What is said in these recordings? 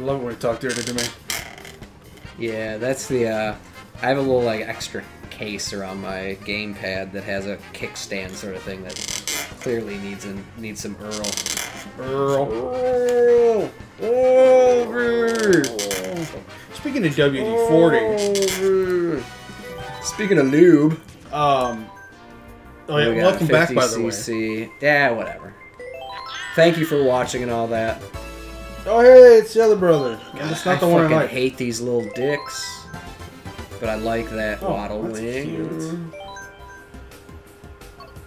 I love it when you talk dirty to me. Yeah, that's the. Uh, I have a little like extra case around my gamepad that has a kickstand sort of thing that clearly needs an, needs some Earl. Earl. Earl. Over. Speaking of WD-40, Speaking of lube. um, oh yeah, we welcome back by the way. 50cc. Yeah, whatever. Thank you for watching and all that. Oh hey, it's the other brother. God, it's not I the one I like. hate these little dicks. But I like that Oh, waddle wing.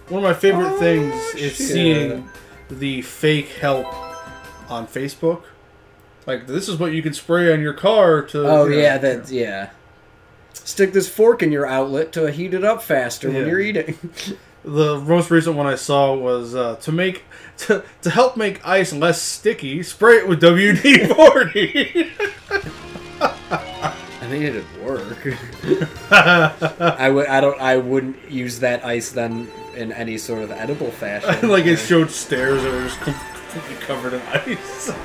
One of my favorite Oh, things is shit. seeing the fake help on Facebook. Like this is what you can spray on your car to. Oh you know, yeah, that yeah. Stick this fork in your outlet to heat it up faster when you're eating. The most recent one I saw was uh, to make to to help make ice less sticky. Spray it with WD forty. I think it'd work. I would. I don't. I wouldn't use that ice then in any sort of edible fashion. like it showed stairs that were just completely covered in ice.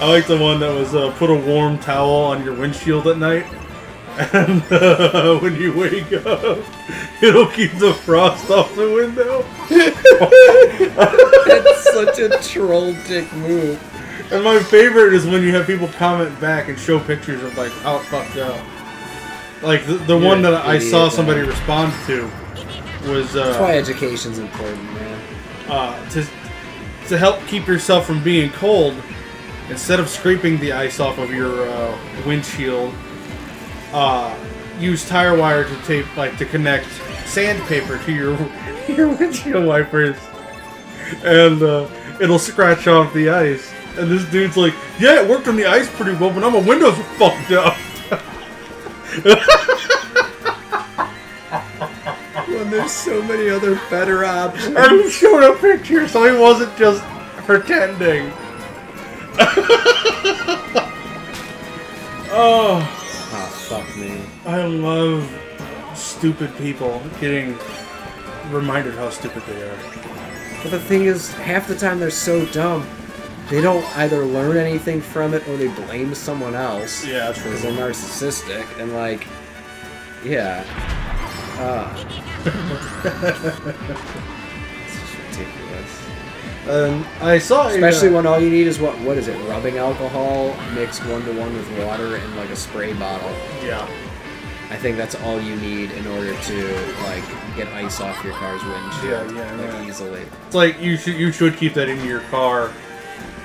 I like the one that was uh, put a warm towel on your windshield at night, and uh, when you wake up, it'll keep the frost off the window. That's such a troll dick move. And my favorite is when you have people comment back and show pictures of like how fucked up. Like the, the You're one that I idiot, saw man. somebody respond to was That's why uh, education's important, man. uh, to to help keep yourself from being cold. Instead of scraping the ice off of your uh, windshield, uh, use tire wire to tape like to connect sandpaper to your your windshield wipers, and uh, it'll scratch off the ice. And this dude's like, "Yeah, it worked on the ice pretty well, but now my windows are fucked up." When there's so many other better options. and he showed a picture, so he wasn't just pretending. oh. Fuck me. I love stupid people getting reminded how stupid they are. But the thing is, half the time they're so dumb, they don't either learn anything from it or they blame someone else. Yeah, that's Because they're narcissistic and like, yeah. Uh, it's just ridiculous. Um, I saw, Especially uh, when all you need is what? What is it? Rubbing alcohol mixed one to one with water in like a spray bottle. yeah, I think that's all you need in order to like get ice off your car's windshield. Yeah, yeah, like yeah. easily. it's like you should you should keep that in your car,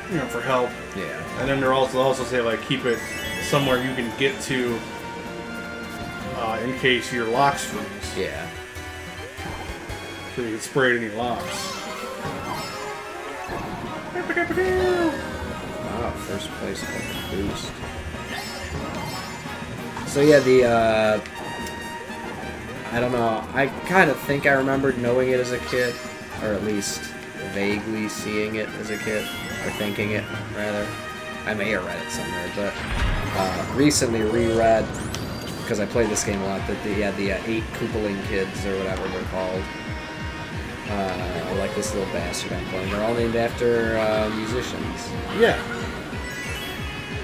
you know, for help. Yeah. And then they're also also say like keep it somewhere you can get to, uh, in case your locks freeze, Yeah. so you can spray it in your locks. Wow, first place boost. So yeah, the uh I don't know. I kind of think I remembered knowing it as a kid, or at least vaguely seeing it as a kid, or thinking it rather. I may have read it somewhere, but uh, recently reread because I played this game a lot. That they had the uh, eight Koopaling kids or whatever they're called. Uh, like this little bastard I'm playing. They're all named after uh, musicians. Yeah.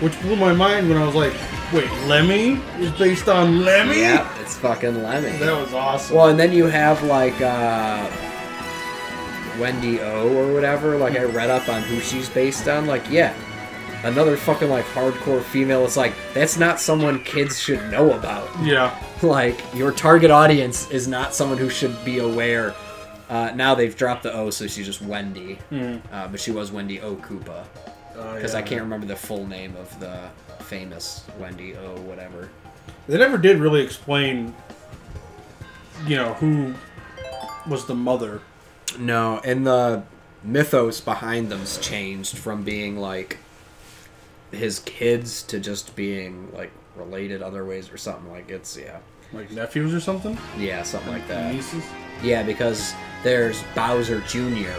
Which blew my mind when I was like, wait, Lemmy is based on Lemmy? Yeah, it's fucking Lemmy. That was awesome. Well, and then you have like uh, Wendy O or whatever. Like I read up on who she's based on. Like, yeah, another fucking like hardcore female. It's like that's not someone kids should know about. yeah. like your target audience is not someone who should be aware. Uh, now they've dropped the O, so she's just Wendy. Uh, but she was Wendy O Koopa because I can't remember the full name of the famous Wendy O whatever. They never did really explain, you know, who was the mother. No, and the mythos behind them's changed from being like his kids to just being like related other ways or something like it's yeah. Like nephews or something? Yeah, something like that. Nieces? Yeah, because there's Bowser Jr.,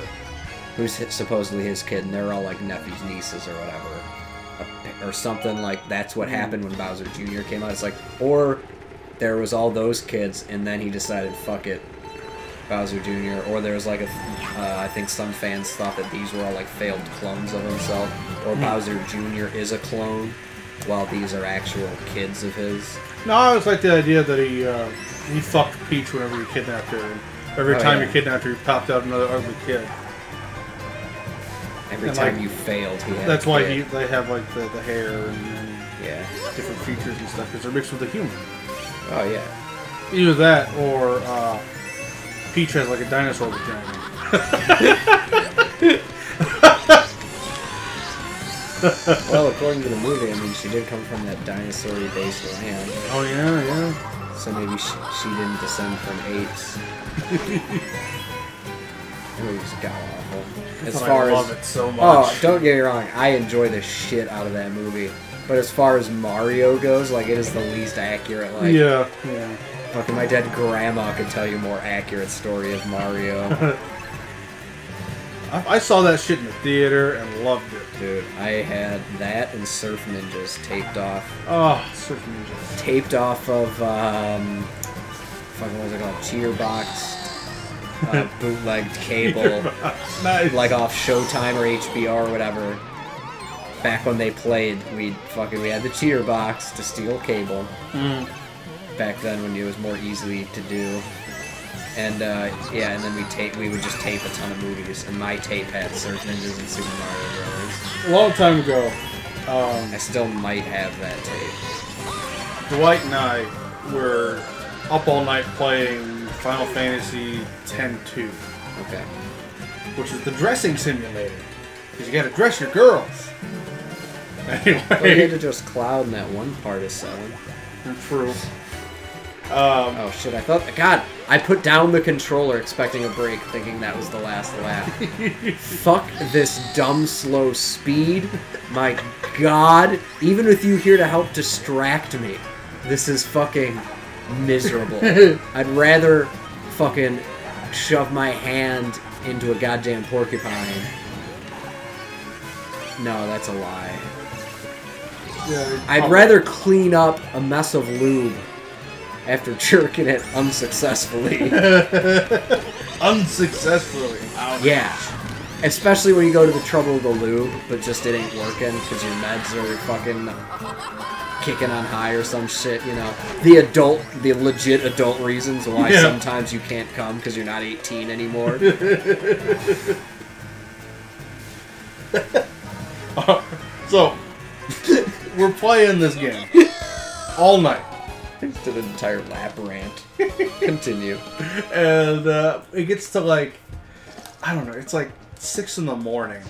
who's supposedly his kid, and they're all like nephews, nieces, or whatever. Or something like that's what happened when Bowser Jr. came out. It's like, or there was all those kids, and then he decided, fuck it, Bowser Jr. Or there was like a, uh, I think some fans thought that these were all like failed clones of himself, or Hmm. Bowser Jr. is a clone, while these are actual kids of his. No, I always like the idea that he uh, he fucked Peach whenever he kidnapped her. Every Oh, time yeah. her, he popped out another ugly kid. Every And, time like, you failed, he had. That's a why he, they have like the, the hair and, and Yeah. different features and stuff because they're mixed with the human. Oh yeah. Either that or uh, Peach has like a dinosaur vagina. Well, according to the movie, I mean, she did come from that dinosaur-y based land, Oh yeah, yeah. So maybe she, she didn't descend from apes. It was god awful. As far I love as it so oh, much. oh, don't get me wrong, I enjoy the shit out of that movie. But as far as Mario goes, like it is the least accurate. Like yeah, yeah. fucking my dead grandma could tell you a more accurate story of Mario. I, I saw that shit in the theater and loved it. Dude, I had that and Surf Ninjas taped off. Oh, Surf Ninjas. taped off of um, fucking what was it called? Cheer box, uh, bootlegged cable, nice. like off Showtime or HBO or whatever. Back when they played, we fucking we had the cheater box to steal cable. Mm. Back then, when it was more easily to do. And uh, yeah, and then we tape. We would just tape a ton of movies, and my tape had Surf Ninjas and Super Mario Brothers. A long time ago, um, I still might have that tape. Dwight and I were up all night playing Final Fantasy X-2, Okay. which is the dressing simulator. Because you gotta dress your girls. Well, you had to just Cloud in that one part of seven. true. Um, Oh shit, I thought God, I put down the controller expecting a break, thinking that was the last lap. Fuck this dumb slow speed. My god, even with you here to help distract me, this is fucking miserable. I'd rather fucking shove my hand into a goddamn porcupine. No, that's a lie. yeah, I'd rather clean up a mess of lube after jerking it unsuccessfully. unsuccessfully. Ouch. yeah. Especially when you go to the trouble of the lube, but just it ain't working because your meds are fucking kicking on high or some shit, you know. The adult, the legit adult reasons why Yeah. sometimes you can't come because you're not 18 anymore. So, we're playing this game all night. Just did an entire lap rant. Continue. and uh, it gets to like I don't know, it's like six in the morning,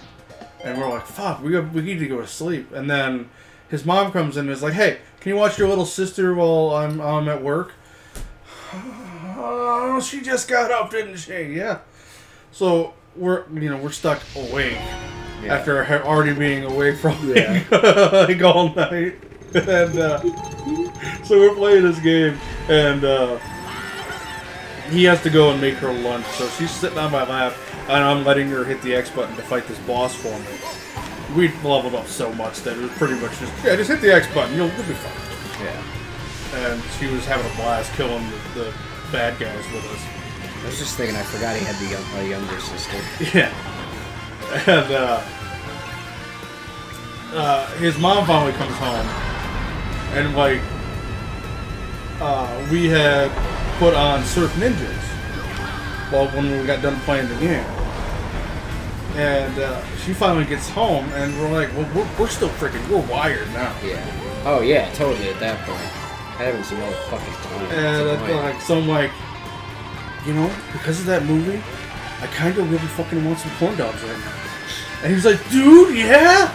and we're like, "Fuck, we got, we need to go to sleep." And then his mom comes in and is like, "Hey, can you watch your little sister while I'm I'm at work?" Oh, she just got up, didn't she? Yeah. So we're you know we're stuck awake Yeah. after already being awake from Yeah. like all night, and uh, so we're playing this game, and uh, he has to go and make her lunch. So she's sitting on my lap, and I'm letting her hit the X button to fight this boss for me. We leveled up so much that it was pretty much just yeah, just hit the X button, you'll, you'll be fine. Yeah. And she was having a blast killing the, the bad guys with us. I was just thinking, I forgot he had the young, younger sister. Yeah. And uh, uh, his mom finally comes home, and like uh, we had put on Surf Ninjas. Well, when we got done playing the game, and uh, she finally gets home, and we're like, well, we're, we're still freaking, we're wired now. Yeah. Oh yeah, totally. At that point, I haven't seen motherfucking time. And uh, annoying. like, so I'm like, you know, because of that movie, I kind of really fucking want some corn dogs right now. And he's like, dude, yeah,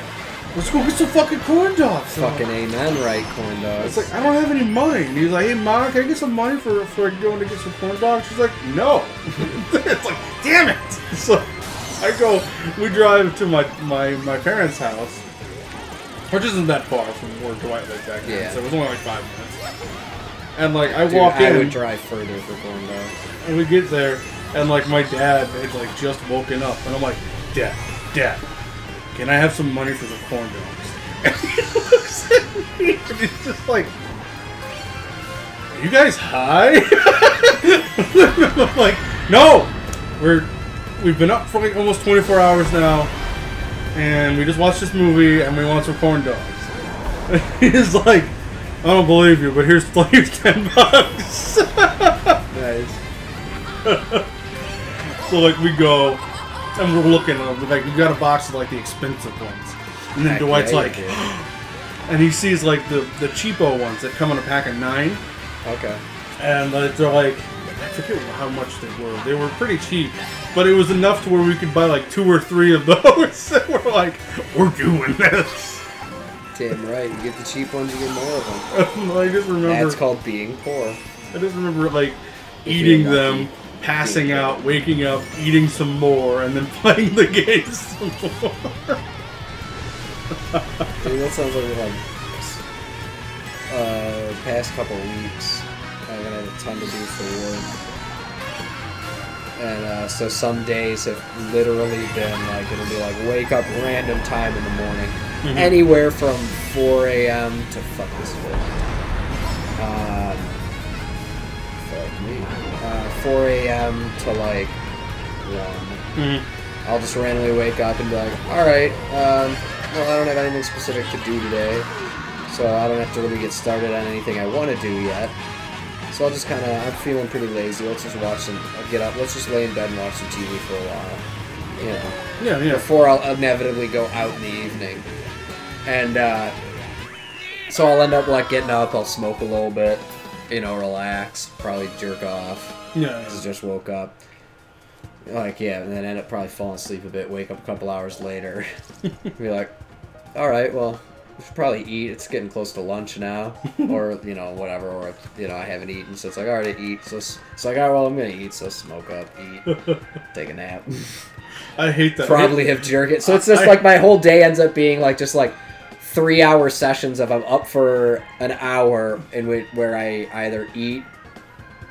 let's go get some fucking corn dogs. Fucking amen, right, corn dogs. It's like I don't have any money. And he's like, "Hey, mom, can I get some money for for going to get some corn dogs?" She's like, "No." it's like, damn it. So I go. We drive to my my my parents' house, which isn't that far from where Dwight lived back then. Yeah. So it was only like five minutes. And like I Dude, walk I in, would drive further for corn dogs. and we get there, and like my dad had like just woken up, and I'm like, Dad, Dad, can I have some money for the corn dogs? And he looks at me, and he's just like, Are you guys high? I'm like, No, we're we've been up for like almost 24 hours now, and we just watched this movie and we want some corn dogs. He's like, I don't believe you, but here's here's 10 bucks. Nice. so like we go and we're looking at them, like we got a box of like the expensive ones, and then Heck Dwight's yeah, like, and he sees like the the cheapo ones that come in a pack of nine. Okay. and uh, they're like I forget how much they were. They were pretty cheap, but it was enough to where we could buy like two or three of those. and we're like, we're doing this. Damn right. You get the cheap ones, you get more of them. I just remember. That's called being poor. I just remember like eating them. Passing out, waking up, eating some more, and then playing the game some more. Dude, that sounds like like uh past couple weeks. Gonna have a ton to do for work. And uh, so some days have literally been like it'll be like wake up random time in the morning, Mhm. anywhere from 4 a.m. to fuck this shit. Um. Uh, 4 a.m. to like one. Mhm. I'll just randomly wake up and be like, all right, um, well, I don't have anything specific to do today, so I don't have to really get started on anything I want to do yet. So I'll just kind of, I'm feeling pretty lazy. Let's just watch some, I'll get up, let's just lay in bed and watch some TV for a while, you know, Yeah, yeah. before I'll inevitably go out in the evening. And, uh, so I'll end up, like, getting up, I'll smoke a little bit, you know, relax, probably jerk off. Yeah, Just just woke up. Like yeah, and then end up probably falling asleep a bit. Wake up a couple hours later, be like, all right, well, we should probably eat. It's getting close to lunch now, or you know whatever, or you know I haven't eaten, so it's like all right, I eat. So it's, it's like all right, well I'm gonna eat. So smoke up, eat, take a nap, I hate that. probably have jerk it. So it's just I- like my whole day ends up being like just like three hour sessions of I'm up for an hour in which where I either eat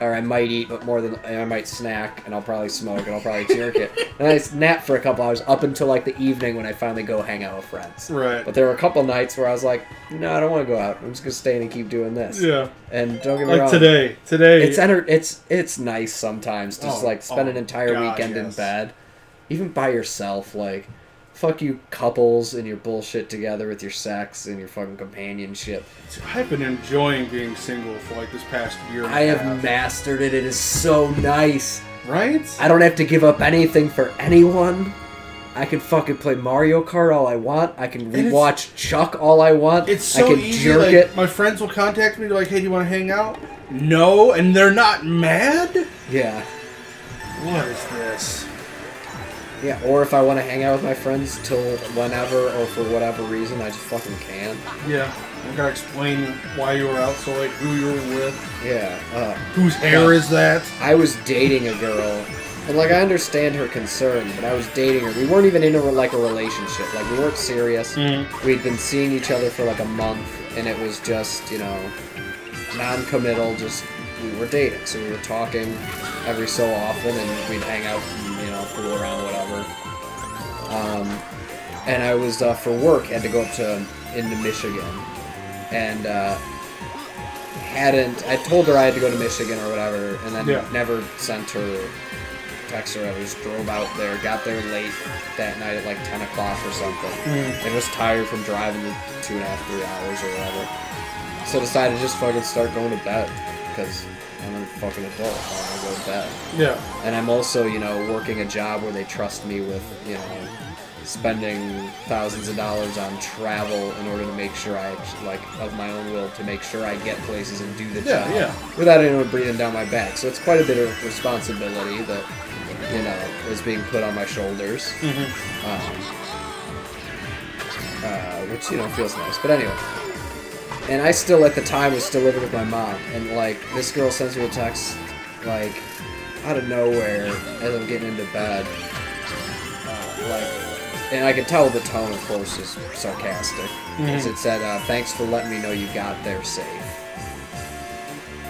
or I might eat, but more than I might snack, and I'll probably smoke, and I'll probably jerk it. And I nap for a couple hours up until like the evening when I finally go hang out with friends. Right. But there were a couple nights where I was like, no, I don't want to go out. I'm just gonna stay in and keep doing this. Yeah. And don't get me Like wrong. today. Today. It's enter- It's it's nice sometimes to just Oh, like spend oh, an entire God, weekend in bed, even by yourself. Like, fuck you, couples and your bullshit together with your sex and your fucking companionship. I've been enjoying being single for like this past year. And I have half. mastered it. It is so nice. Right? I don't have to give up anything for anyone. I can fucking play Mario Kart all I want. I can rewatch Chuck all I want. It's so I can easy. jerk like, it. My friends will contact me. Like, "Hey, do you want to hang out?" No, and they're not mad. Yeah. What is this? Yeah, or if I want to hang out with my friends till whenever or for whatever reason, I just fucking can. Yeah, I gotta explain why you were out so late, who you were with, Yeah. Uh, whose hair is that? I was dating a girl, and like I understand her concern, but I was dating her. We weren't even in a like a relationship. Like we weren't serious. Mm. We'd been seeing each other for like a month, and it was just you know non-committal. Just we were dating, so we were talking every so often, and we'd hang out, and, you know, fool around, whatever. Um, and I was uh, for work had to go up to into Michigan, and uh, hadn't. I told her I had to go to Michigan or whatever, and then Yeah. never sent her text or whatever. Just drove out there, got there late that night at like ten o'clock or something, Mm. and was tired from driving the two and a half, three hours or whatever. So decided to just fucking start going to bed because I'm a fucking adult. I want to go to bed. Yeah, And I'm also, you know, working a job where they trust me with, you know, spending thousands of dollars on travel in order to make sure I, like, of my own will, to make sure I get places and do the Yeah, job yeah. without anyone breathing down my back. So it's quite a bit of responsibility that, you know, is being put on my shoulders. hmm Um, uh, which you know feels nice. But anyway, and I still at the time was still living with my mom, and like this girl sends me a text like out of nowhere as I'm getting into bed, uh, like, and I could tell the tone, of course, is sarcastic. As Mhm. it said, uh, "Thanks for letting me know you got there safe."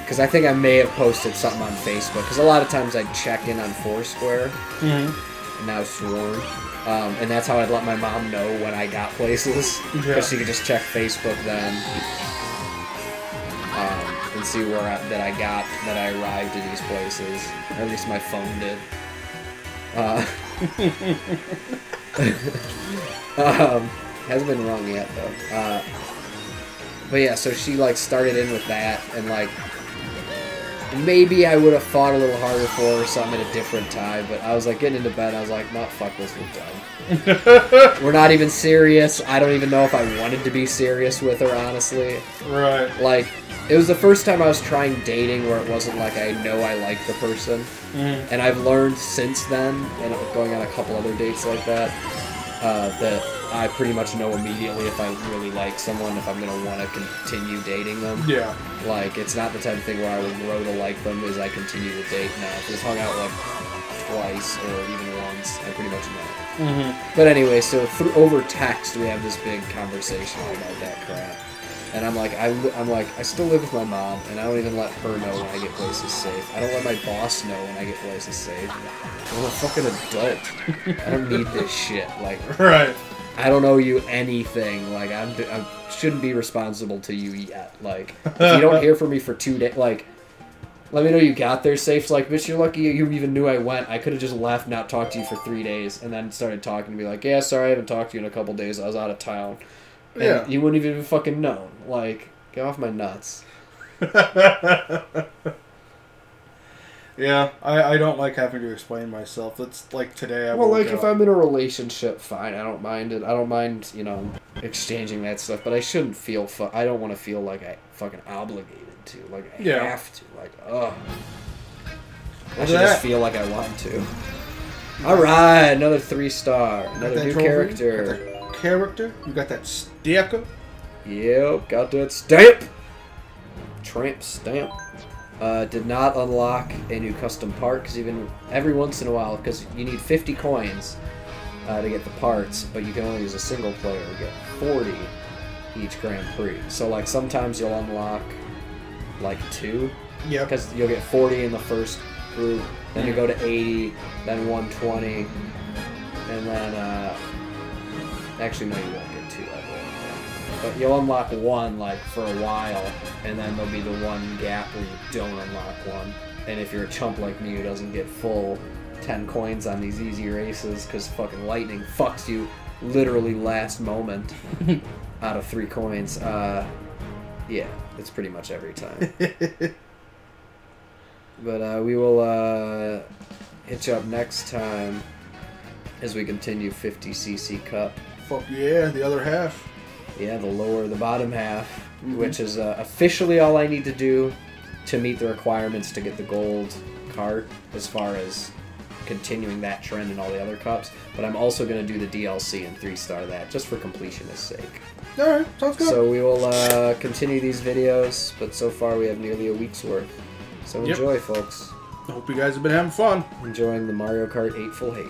Because I think I may have posted something on Facebook. Because a lot of times I'd check in on Foursquare hmm and now Swarm. Um, and that's how I'd let my mom know when I got places. Because Yeah. she could just check Facebook then. And see where I, that I got that I arrived to these places. Or at least my phone did. Uh, um, hasn't been rung yet though. Uh, but yeah, so she like started in with that, and like maybe I would have fought a little harder for or something at a different time. But I was like getting into bed, I was like, no, fuck this, we're done. we're not even serious. I don't even know if I wanted to be serious with her, honestly. Right. Like, it was the first time I was trying dating where it wasn't like I know I like the person. Mhm. And I've learned since then, and going on a couple other dates like that, uh, that I pretty much know immediately if I really like someone, if I'm gonna want to continue dating them. Yeah. Like, it's not the type of thing where I would grow to like them as I continue to date now. If it's hung out like twice or even once, I pretty much know. Mm-hmm. But anyway, so through over text, we have this big conversation about that crap. And I'm like, I, I'm like, I still live with my mom, and I don't even let her know when I get places safe. I don't let my boss know when I get places safe. I'm a fucking adult. I don't need this shit. Like, Right. I don't owe you anything. Like, I'm, I shouldn't be responsible to you yet. Like, if you don't hear from me for two days, like, let me know you got there safe. Like, bitch, you're lucky you even knew I went. I could have just left, not talked to you for three days, and then started talking to me like, yeah, sorry, I haven't talked to you in a couple days. I was out of town. And Yeah. you wouldn't even fucking known. Like, get off my nuts. yeah, I, I don't like having to explain myself. That's like today. I Well, like if I'm in a relationship, fine. I don't mind it. I don't mind, you know, exchanging that stuff. But I shouldn't feel. Fu- I don't want to feel like I fucking obligated to. Like I Yeah. have to. Like ugh. I should just feel like I want to. All right, another three star, another new character. That character. You got that sticker. Yep, got that stamp. Tramp stamp. Uh, did not unlock a new custom part because even every once in a while, because you need 50 coins uh, to get the parts, but you can only use a single player to get 40 each Grand Prix. So like sometimes you'll unlock like two Yep. because you'll get 40 in the first group, then you go to 80, then 120, and then uh, actually no, you won't But you'll unlock one like for a while, and then there'll be the one gap where you don't unlock one. And if you're a chump like me who doesn't get full 10 coins on these easy races because fucking lightning fucks you literally last moment out of three coins, uh, yeah, it's pretty much every time. But uh, we will uh, hit you up next time as we continue 50cc Cup. Fuck yeah, the other half. Yeah, the lower, the bottom half, Mhm. which is uh, officially all I need to do to meet the requirements to get the gold cart as far as continuing that trend in all the other cups. But I'm also going to do the DLC and three star that just for completionist's sake. All right, sounds good. So we will uh, continue these videos, but so far we have nearly a week's worth. So Yep. enjoy, folks. I hope you guys have been having fun. Enjoying the Mario Kart Eightful Hate.